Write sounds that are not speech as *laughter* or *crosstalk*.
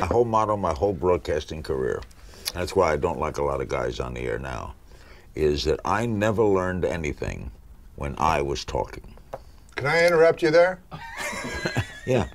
My whole motto, my whole broadcasting career, that's why I don't like a lot of guys on the air now, is that I never learned anything when I was talking. Can I interrupt you there? *laughs* Yeah.